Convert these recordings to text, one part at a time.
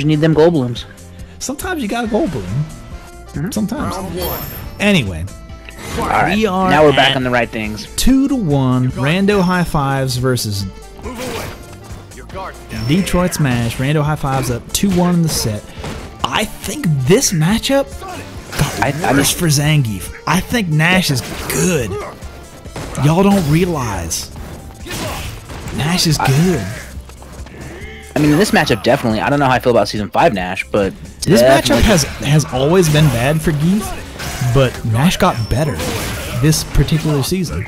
you need them gold blooms. Sometimes you got a gold bloom. Mm-hmm. Sometimes. Anyway, All right, We are now we're back on the right things. two to one. Rando high fives versus Detroit Smash. Rando high fives up two one in the set. I think this matchup I, got I worse just for Zangief. I think Nash is good. Y'all don't realize. Nash is good. I mean, this matchup definitely. I don't know how I feel about season five Nash, but This matchup has has always been bad for Gief, but Nash got better this particular season.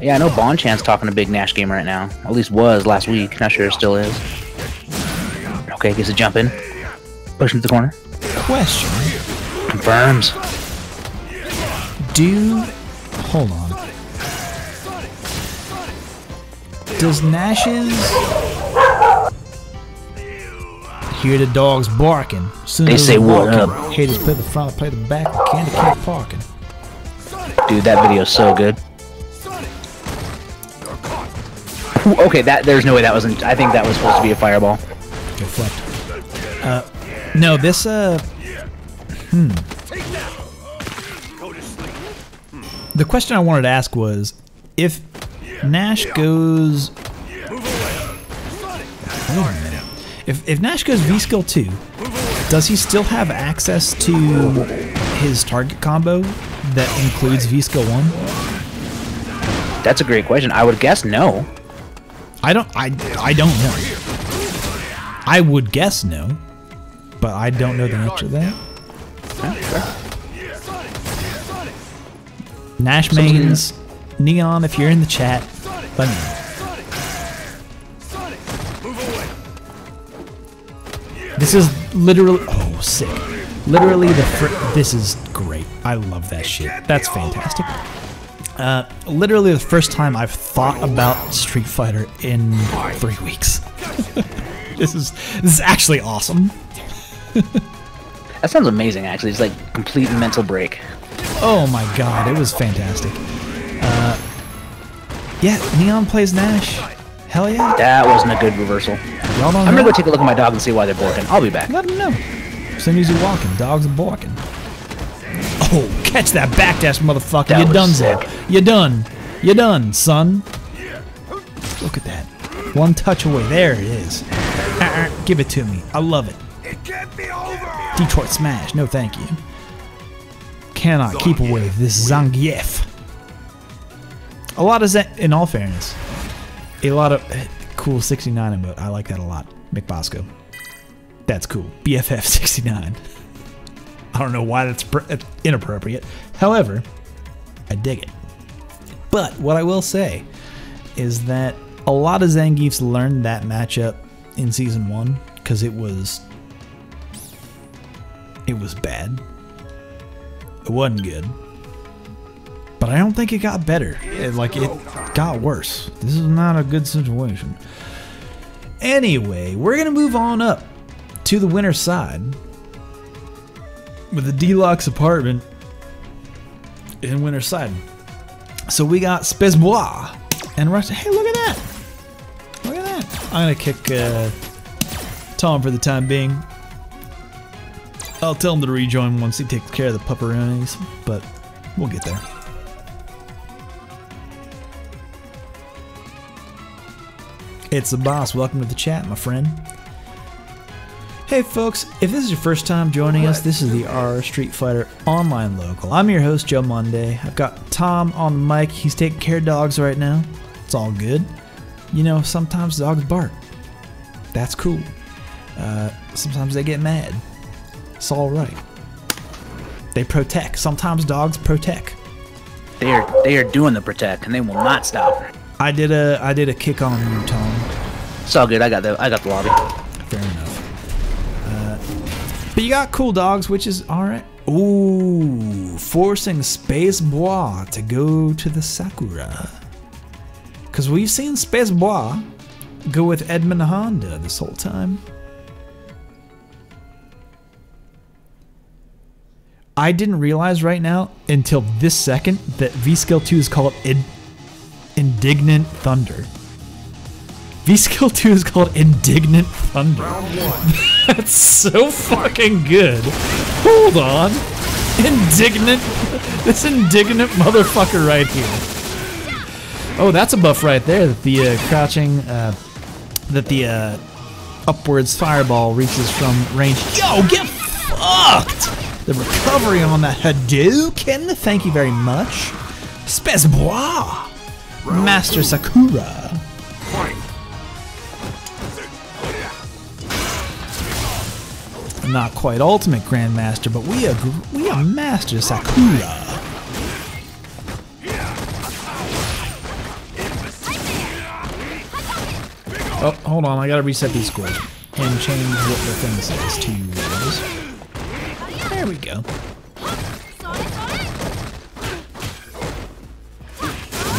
Yeah, I know Bonchan's talking a big Nash game right now. At least was last week. Not sure it still is. Okay, gets a jump in. Push into the corner. Question: Confirms. Do hold on. Does Nash's hear the dogs barking? Soon They say, "What up?" Haters play the front, play the back. Candy keep parking. Dude, that video's so good. Okay, that there's no way that wasn't. I think that was supposed to be a fireball. Deflect. Uh, no, this uh. Hmm. The question I wanted to ask was, if Nash goes. Wait a minute. If if Nash goes V skill two, does he still have access to his target combo that includes V skill one? That's a great question. I would guess no. I don't. I I don't know. I would guess no, but I don't know the answer to that. Nash mains, Neon. If you're in the chat, let me know. This is literally oh sick. Literally the fir- this is great. I love that shit. That's fantastic. Uh, literally the first time I've thought about Street Fighter in three weeks. this is this is actually awesome. That sounds amazing. Actually, it's like complete mental break. Oh my god, it was fantastic. Uh, yeah, Neon plays Nash. Hell yeah. That wasn't a good reversal. Y'all don't I'm gonna go take a look at my dog and see why they're barking. I'll be back. Let them know. Same as you walking, dogs are barking. Oh, catch that backdash, motherfucker. That you done, sick. Zell. You done. You're done, son. Look at that. One touch away. There it is. Uh-uh, Give it to me. I love it. Detroit Smash. No thank you. Cannot keep away this Zangief. A lot of Zang- in all fairness, a lot of cool 69 emote. I like that a lot. McBosco. That's cool. BFF 69. I don't know why that's uh, inappropriate. However, I dig it. But what I will say is that a lot of Zangiefs learned that matchup in season one because it was it was bad. It wasn't good. But I don't think it got better. It, like it got worse. This is not a good situation. Anyway, we're gonna move on up to the winner's side with the deluxe apartment in winner's side. So we got Spezbois and Russia. Hey, look at that! Look at that! I'm gonna kick uh, Tom for the time being. I'll tell him to rejoin once he takes care of the pepperonis, but we'll get there. It's the boss. Welcome to the chat, my friend. Hey folks, if this is your first time joining us, this is the R Street Fighter online local. I'm your host, Joe Monday. I've got Tom on the mic. He's taking care of dogs right now. It's all good. You know, sometimes dogs bark. That's cool. Uh, sometimes they get mad. It's all right. They protect. Sometimes dogs protect. They are they are doing the protect, and they will not stop. I did a I did a kick on you, Tom. It's all good. I got the I got the lobby. Fair enough. Uh, but you got cool dogs, which is all right. Ooh, forcing Space Bois to go to the Sakura. Because we've seen Space Bois go with Edmund Honda this whole time. I didn't realize right now until this second that V Skill 2 is called Indignant Thunder. V skill 2 is called Indignant Thunder. That's so fucking good. Hold on. Indignant. This indignant motherfucker right here. Oh, that's a buff right there. That the uh, crouching, uh, that the uh, upwards fireball reaches from range. Yo, get fucked! The recovery on that Hadouken. Thank you very much. Spezbois. Master Sakura. Not quite ultimate grandmaster, but we are we are master Sakura. Oh, hold on, I gotta reset these scores and change what the thing says to those. There we go.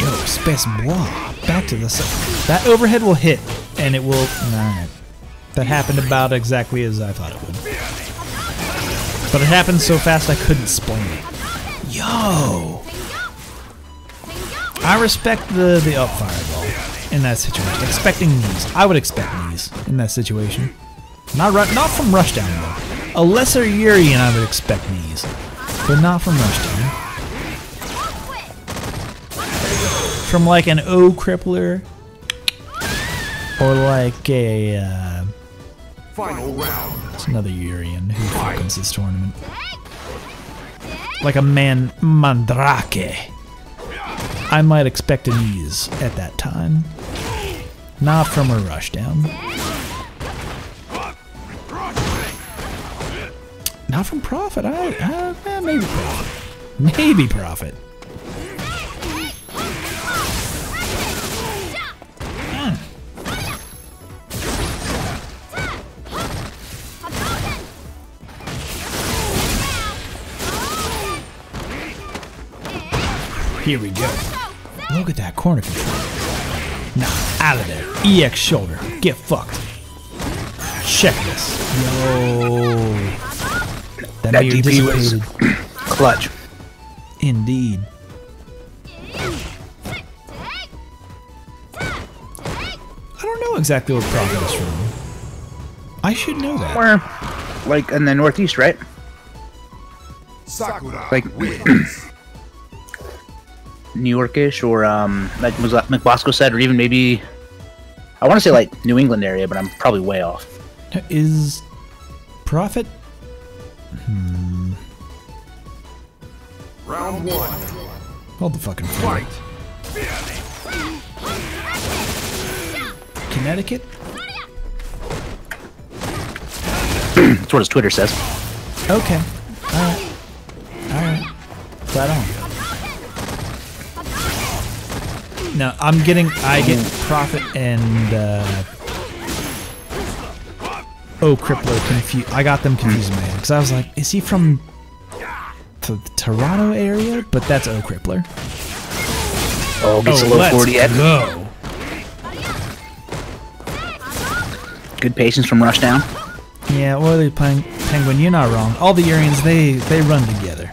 Yo, Space Bois. Back to the That overhead will hit, and it will. Alright. That happened about exactly as I thought it would. But it happened so fast I couldn't explain it. Yo! I respect the, the up fireball in that situation. Expecting knees. I would expect knees in that situation. Not ru- not from Rushdown though. A lesser Yuri Urien I would expect knees. But not from Rushdown. From like an O crippler. Or like a uh, Final round. it's another Urien who opens this tournament. Like a man Mandrake. I might expect an ease at that time. Not from a rushdown. Not from Prophet. I, I eh, maybe Prophet. Maybe Prophet. Here we go. Look at that corner control. Nah, out of there. EX shoulder. Get fucked. Check this. Yo. That, That DP was- dissipated. Clutch. Indeed. I don't know exactly where Prophet is from. I should know that. Or, like, in the northeast, right? Sakura Like- wins. New Yorkish, or, um, like Mc- McBosco said, or even maybe. I want to say, like, New England area, but I'm probably way off. Is Prophet round one. Hold the fucking phone. Fight. Connecticut? That's what his Twitter says. Okay. Alright. Alright. Right on. Now I'm getting I get Prophet and uh Oh Crippler confused I got them confused man, because I was like, is he from the Toronto area? But that's oh, Crippler. Oh, gets oh, a low let's 40 X. go. Good patience from Rushdown. Yeah, they playing Penguin, you're not wrong. All the Uriens they they run together.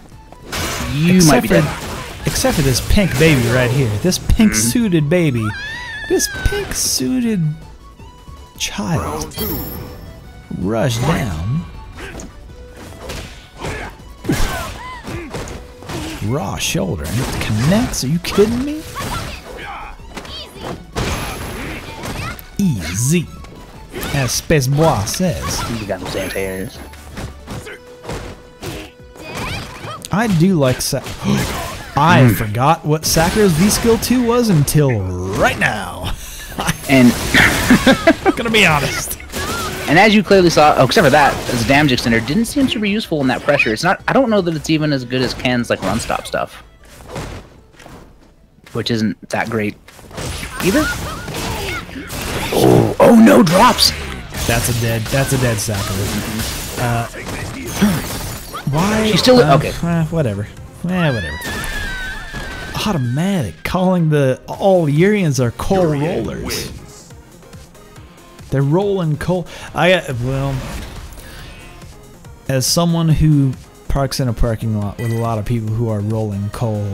You except might be for, dead. Except for this pink baby right here. This pink Mm-hmm. suited baby. This pink suited child Round two. rushed down. Raw shoulder and it connects. Are you kidding me? Easy. As Spacebois says. You got those anti-airs. I do like Sa- I forgot what Sakura's V skill 2 was until right now. And Gonna be honest. and as you clearly saw, oh, except for that, as a damage extender, didn't seem super useful in that pressure. It's not. I don't know that it's even as good as Ken's like run stop stuff, which isn't that great either. Oh, oh no drops. That's a dead. That's a dead Sakura. Uh, why? She's still- uh, okay. uh, whatever. Eh, whatever automatic, calling the all Uriens are coal Urien rollers. Wins. They're rolling coal. I uh, well, as someone who parks in a parking lot with a lot of people who are rolling coal,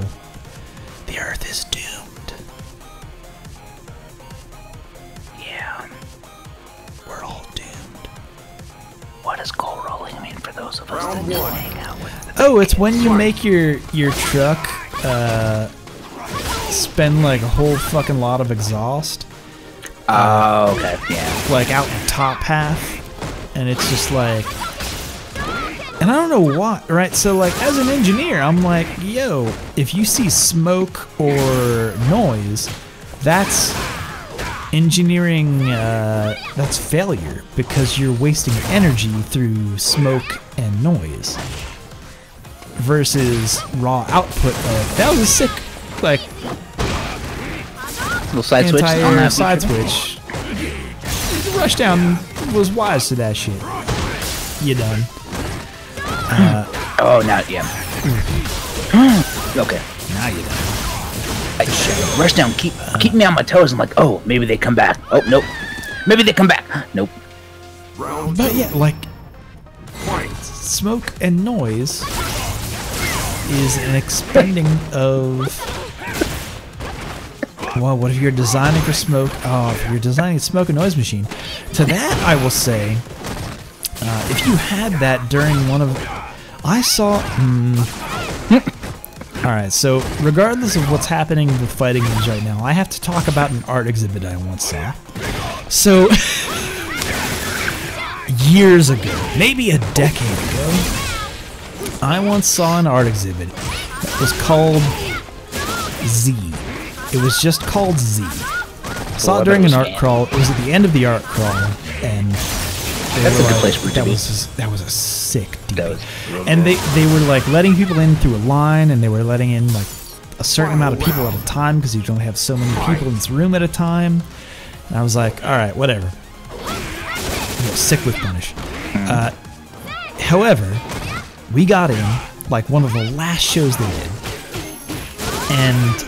the Earth is doomed. Yeah, we're all doomed. What does coal rolling mean for those of us Round that don't hang out with? Oh, it's when you make your your truck. Uh, spend like a whole fucking lot of exhaust, Oh, okay, yeah. like out the top half, and it's just like. And I don't know why, right? So, like, as an engineer, I'm like, yo, if you see smoke or noise, that's engineering, uh, that's failure because you're wasting energy through smoke and noise versus raw output of that was a sick like Little side switch on that side feature. switch. Rushdown was wise to that shit. You done? Uh, oh, not yeah. okay. Now you done. I, rush down. Keep keep me on my toes. I'm like, oh, maybe they come back. Oh, nope. Maybe they come back. Nope. But yeah, like smoke and noise is an expending of. Well, what if you're designing for smoke? Oh, if you're designing a smoke and noise machine. To that, I will say, uh, if you had that during one of, I saw. hmm. all right, so regardless of what's happening with fighting games right now, I have to talk about an art exhibit I once saw. So. years ago, maybe a decade ago, I once saw an art exhibit that was called Z. It was just called Z. Saw it during an art crawl. It was at the end of the art crawl, and That's a good like- place for it that was that was a sick deal. And they they were like letting people in through a line, and they were letting in like a certain amount of people at a time because you only have so many people in this room at a time. And I was like, all right, whatever. You know, sick with punish. Uh, however, we got in like one of the last shows they did, and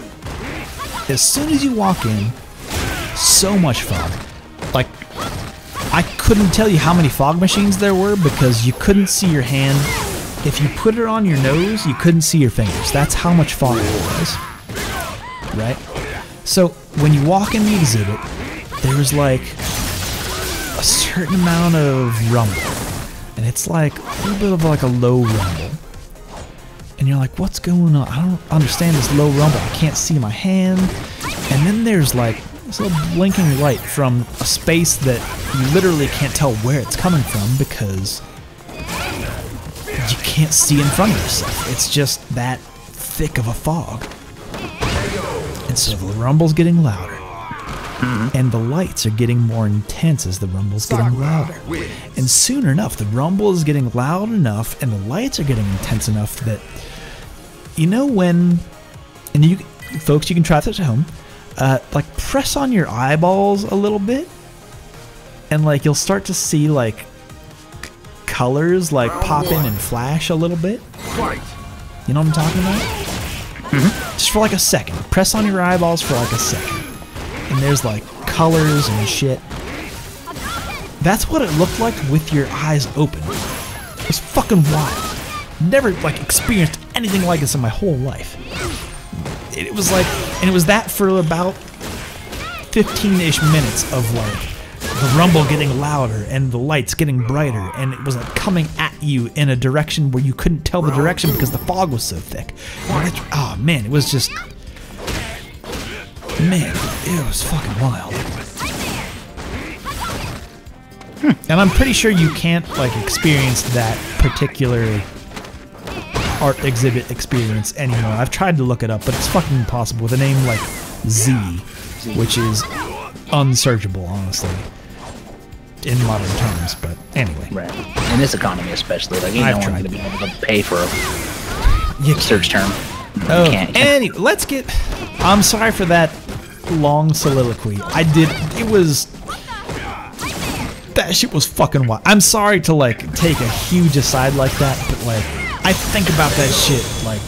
as soon as you walk in, so much fog. Like, I couldn't tell you how many fog machines there were because you couldn't see your hand. If you put it on your nose, you couldn't see your fingers. That's how much fog there was. Right? So, when you walk in the exhibit, there's like a certain amount of rumble. And it's like a little bit of like a low rumble. And you're like, what's going on? I don't understand this low rumble. I can't see my hand. And then there's like this little blinking light from a space that you literally can't tell where it's coming from because you can't see in front of yourself. It's just that thick of a fog. And so the rumble's getting louder. And the lights are getting more intense as the rumble's getting louder. And soon enough, the rumble is getting loud enough and the lights are getting intense enough that you know when and you folks you can try this at home uh, like press on your eyeballs a little bit and like you'll start to see like c- colors like pop in and flash a little bit. Fight. you know what i'm talking about? Just for like a second. Press on your eyeballs for like a second. And there's like colors and shit. That's what it looked like with your eyes open. It was fucking wild. Never like experienced anything like this in my whole life. It was like and it was that for about 15-ish minutes of like the rumble getting louder and the lights getting brighter and it was like coming at you in a direction where you couldn't tell the direction because the fog was so thick. Oh man it was just man it was fucking wild. Hmm. And i'm pretty sure you can't like experience that particular art exhibit experience anymore. I've tried to look it up, but it's fucking impossible with a name like Z, which is unsearchable, honestly, in modern terms. But anyway, right. In this economy, especially, like you I've no one's gonna be able to pay for a you search term. Oh, can't- can't. anyway, let's get. I'm sorry for that long soliloquy. I did. It was. That shit was fucking wild. I'm sorry to like take a huge aside like that, but like I think about that shit like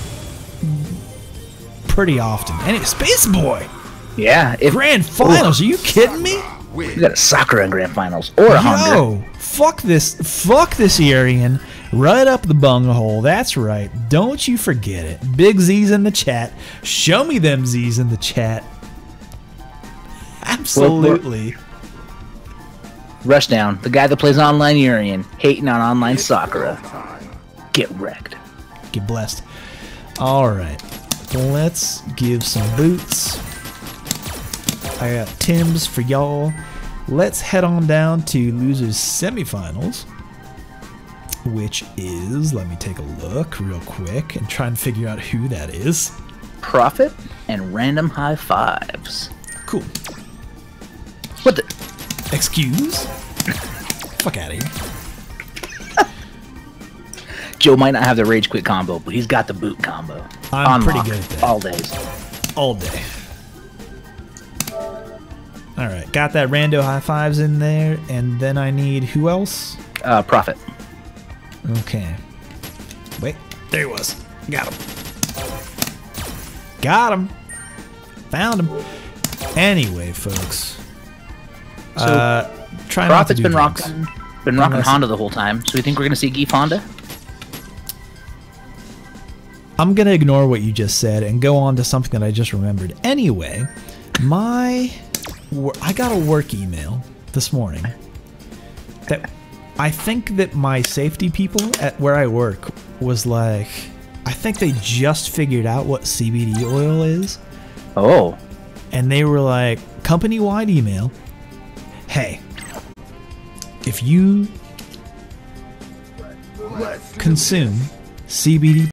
pretty often. Anyway, Space Boy Yeah, if Grand Finals. Are you kidding me? we got a Sakura in grand finals or a hunger. Yo, fuck this, fuck this Urien, right up the bunghole. That's right. Don't you forget it. Big Z's in the chat. Show me them Z's in the chat. Absolutely. Rushdown, the guy that plays online Urien, hating on online Sakura. Get wrecked. Get blessed. All right, let's give some boots. I got Tim's for y'all. Let's head on down to losers semifinals, which is let me take a look real quick and try and figure out who that is. Prophet and random high fives. Cool. What the? Excuse? Fuck out of here. Joe might not have the rage quit combo, but he's got the boot combo. I'm pretty good at that. All days. all day. All right, got that rando high fives in there, and then I need who else? Uh, Prophet. Okay. Wait, there he was. Got him. Got him. Found him. Anyway, folks. So, uh, try do been rocking, been rocking Honda the whole time. So we think we're gonna see Gief Honda? I'm gonna ignore what you just said and go on to something that I just remembered. Anyway, my I got a work email this morning that I think that my safety people at where I work was like, I think they just figured out what CBD oil is, Oh, and they were like, company wide email, hey, if you consume CBD